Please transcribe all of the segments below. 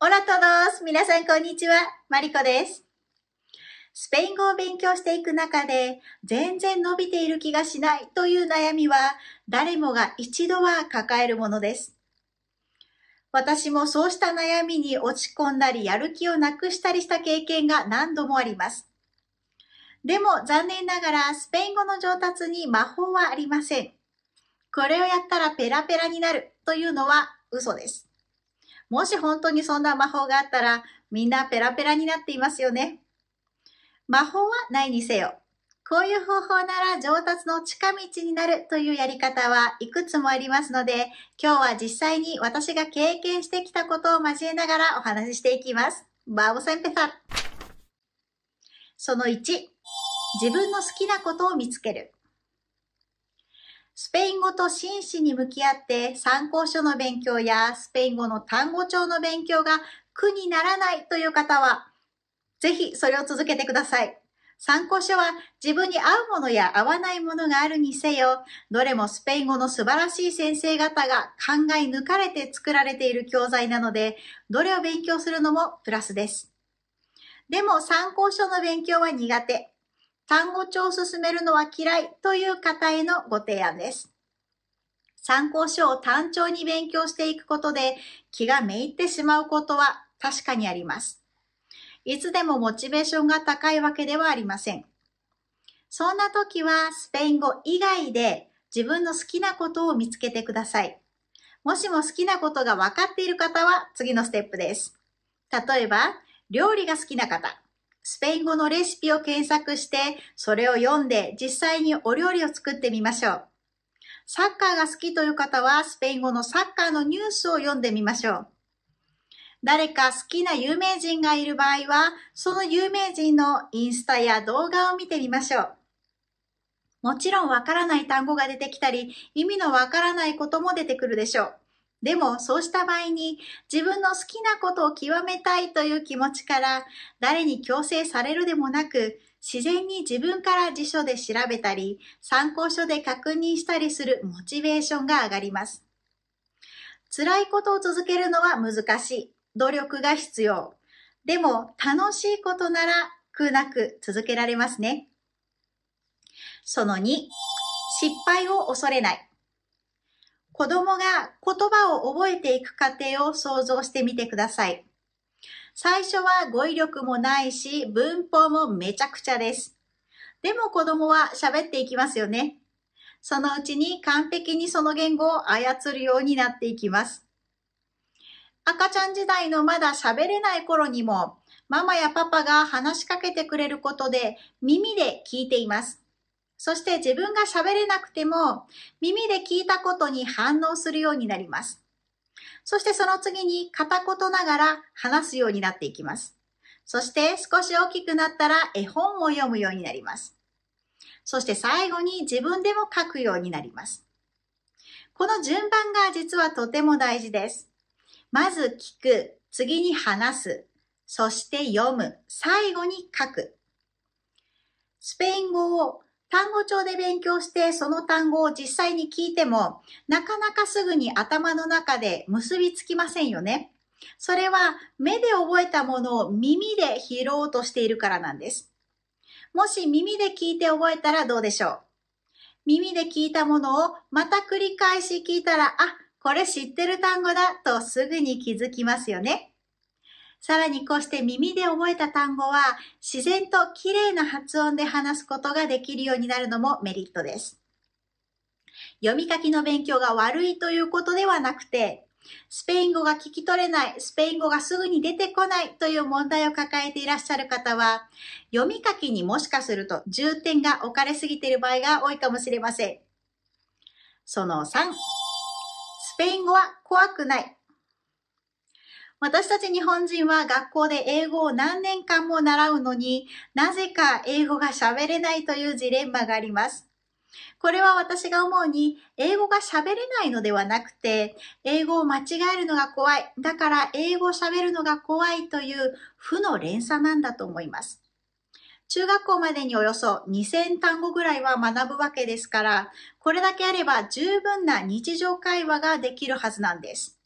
オラトドス皆さんこんにちは。マリコです。スペイン語を勉強していく中で、全然伸びている気がしないという悩みは、誰もが一度は抱えるものです。私もそうした悩みに落ち込んだり、やる気をなくしたりした経験が何度もあります。でも残念ながら、スペイン語の上達に魔法はありません。これをやったらペラペラになるというのは嘘です。もし本当にそんな魔法があったら、みんなペラペラになっていますよね。魔法はないにせよ。こういう方法なら上達の近道になるというやり方はいくつもありますので、今日は実際に私が経験してきたことを交えながらお話ししていきます。バーボセンペファその1、自分の好きなことを見つける。スペイン語と真摯に向き合って参考書の勉強やスペイン語の単語帳の勉強が苦にならないという方は、ぜひそれを続けてください。参考書は自分に合うものや合わないものがあるにせよ、どれもスペイン語の素晴らしい先生方が考え抜かれて作られている教材なので、どれを勉強するのもプラスです。でも参考書の勉強は苦手。単語帳を進めるのは嫌いという方へのご提案です。参考書を単調に勉強していくことで気がめいってしまうことは確かにあります。いつでもモチベーションが高いわけではありません。そんな時はスペイン語以外で自分の好きなことを見つけてください。もしも好きなことが分かっている方は次のステップです。例えば、料理が好きな方。スペイン語のレシピを検索して、それを読んで実際にお料理を作ってみましょう。サッカーが好きという方は、スペイン語のサッカーのニュースを読んでみましょう。誰か好きな有名人がいる場合は、その有名人のインスタや動画を見てみましょう。もちろんわからない単語が出てきたり、意味のわからないことも出てくるでしょう。でも、そうした場合に自分の好きなことを極めたいという気持ちから誰に強制されるでもなく自然に自分から辞書で調べたり参考書で確認したりするモチベーションが上がります。辛いことを続けるのは難しい。努力が必要。でも楽しいことなら苦なく続けられますね。その2、失敗を恐れない。子供が言葉を覚えていく過程を想像してみてください。最初は語彙力もないし、文法もめちゃくちゃです。でも子供は喋っていきますよね。そのうちに完璧にその言語を操るようになっていきます。赤ちゃん時代のまだ喋れない頃にも、ママやパパが話しかけてくれることで耳で聞いています。そして自分が喋れなくても耳で聞いたことに反応するようになります。そしてその次に片言ながら話すようになっていきます。そして少し大きくなったら絵本を読むようになります。そして最後に自分でも書くようになります。この順番が実はとても大事です。まず聞く、次に話す、そして読む、最後に書く。スペイン語を単語帳で勉強してその単語を実際に聞いても、なかなかすぐに頭の中で結びつきませんよね。それは目で覚えたものを耳で拾おうとしているからなんです。もし耳で聞いて覚えたらどうでしょう？耳で聞いたものをまた繰り返し聞いたら、あ、これ知ってる単語だとすぐに気づきますよね。さらにこうして耳で覚えた単語は自然と綺麗な発音で話すことができるようになるのもメリットです。読み書きの勉強が悪いということではなくて、スペイン語が聞き取れない、スペイン語がすぐに出てこないという問題を抱えていらっしゃる方は、読み書きにもしかすると重点が置かれすぎている場合が多いかもしれません。その3、スペイン語は怖くない。私たち日本人は学校で英語を何年間も習うのになぜか英語が喋れないというジレンマがあります。これは私が思うに、英語が喋れないのではなくて、英語を間違えるのが怖い。だから英語を喋るのが怖いという負の連鎖なんだと思います。中学校までにおよそ2000単語ぐらいは学ぶわけですから、これだけあれば十分な日常会話ができるはずなんです。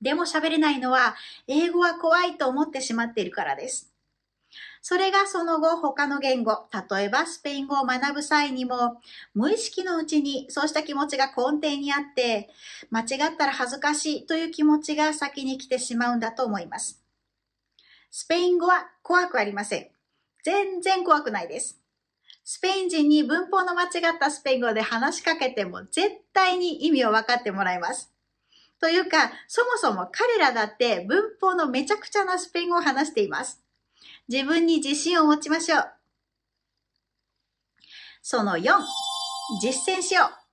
でも喋れないのは、英語は怖いと思ってしまっているからです。それがその後他の言語、例えばスペイン語を学ぶ際にも、無意識のうちにそうした気持ちが根底にあって、間違ったら恥ずかしいという気持ちが先に来てしまうんだと思います。スペイン語は怖くありません。全然怖くないです。スペイン人に文法の間違ったスペイン語で話しかけても絶対に意味を分かってもらいます。というか、そもそも彼らだって文法のめちゃくちゃなスペイン語を話しています。自分に自信を持ちましょう。その4、実践しよう。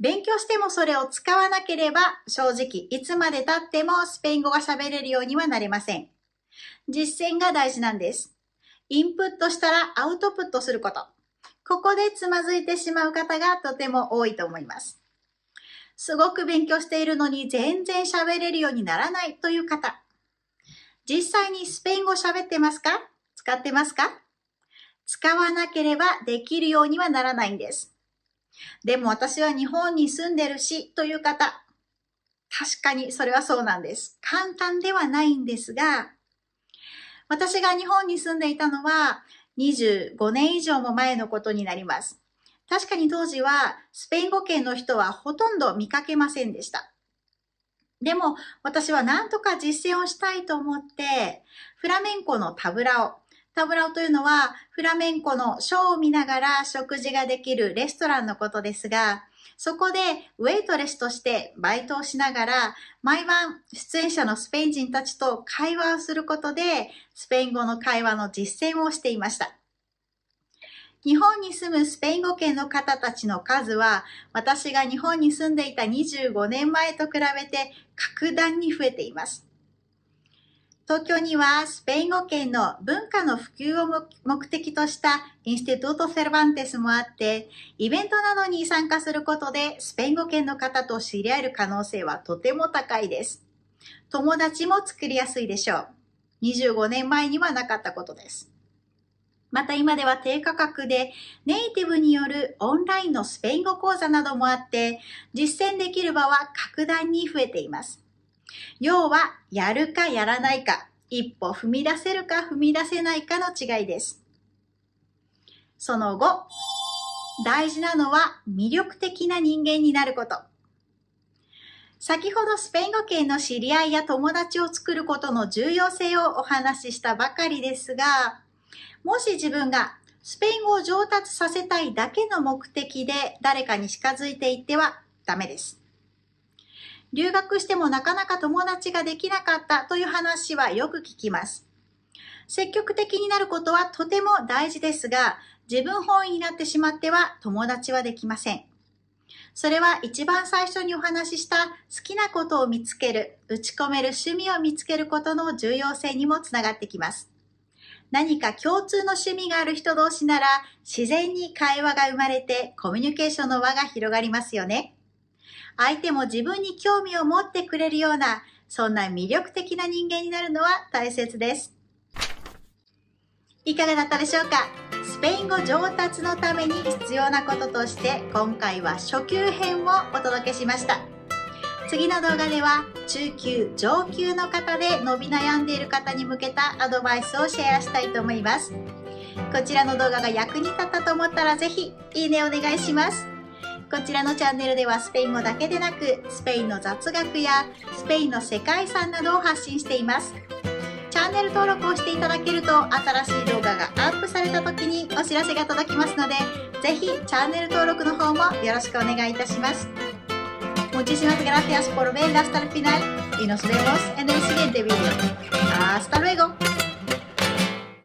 勉強してもそれを使わなければ正直いつまで経ってもスペイン語が喋れるようにはなれません。実践が大事なんです。インプットしたらアウトプットすること。ここでつまずいてしまう方がとても多いと思います。すごく勉強しているのに全然喋れるようにならないという方。実際にスペイン語喋ってますか？使ってますか？使わなければできるようにはならないんです。でも私は日本に住んでるしという方、確かにそれはそうなんです。簡単ではないんですが、私が日本に住んでいたのは25年以上も前のことになります。確かに当時はスペイン語圏の人はほとんど見かけませんでした。でも私は何とか実践をしたいと思って、フラメンコのタブラを、タブラオというのはフラメンコのショーを見ながら食事ができるレストランのことですが、そこでウェイトレスとしてバイトをしながら毎晩出演者のスペイン人たちと会話をすることでスペイン語の会話の実践をしていました。日本に住むスペイン語圏の方たちの数は、私が日本に住んでいた25年前と比べて格段に増えています。東京にはスペイン語圏の文化の普及を目的としたインスティトゥート・セルバンテスもあって、イベントなどに参加することでスペイン語圏の方と知り合える可能性はとても高いです。友達も作りやすいでしょう。25年前にはなかったことです。また今では低価格でネイティブによるオンラインのスペイン語講座などもあって実践できる場は格段に増えています。要はやるかやらないか、一歩踏み出せるか踏み出せないかの違いです。その後、大事なのは魅力的な人間になること。先ほどスペイン語圏の知り合いや友達を作ることの重要性をお話ししたばかりですが、もし自分がスペイン語を上達させたいだけの目的で誰かに近づいていってはダメです。留学してもなかなか友達ができなかったという話はよく聞きます。積極的になることはとても大事ですが、自分本位になってしまっては友達はできません。それは一番最初にお話しした好きなことを見つける、打ち込める趣味を見つけることの重要性にもつながってきます。何か共通の趣味がある人同士なら自然に会話が生まれてコミュニケーションの輪が広がりますよね。相手も自分に興味を持ってくれるようなそんな魅力的な人間になるのは大切です。いかがだったでしょうか？スペイン語上達のために必要なこととして今回は初級編をお届けしました。次の動画では中級、上級の方で伸び悩んでいる方に向けたアドバイスをシェアしたいと思います。こちらの動画が役に立ったと思ったらぜひいいねお願いします。こちらのチャンネルではスペイン語だけでなくスペインの雑学やスペインの世界遺産などを発信しています。チャンネル登録をしていただけると新しい動画がアップされた時にお知らせが届きますのでぜひチャンネル登録の方もよろしくお願いいたします。Muchísimas gracias por ver hasta el final y nos vemos en el siguiente vídeo. Hasta luego.